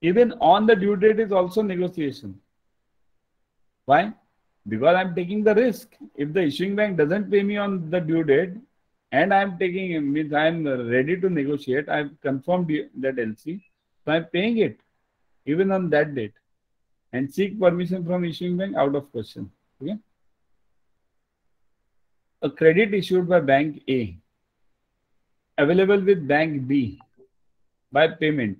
Even on the due date is also negotiation. Why? Because I'm taking the risk. If the issuing bank doesn't pay me on the due date, and I'm taking means I'm ready to negotiate, I've confirmed that LC, so I'm paying it even on that date and seek permission from issuing bank out of question. Okay. A credit issued by bank A available with bank B by payment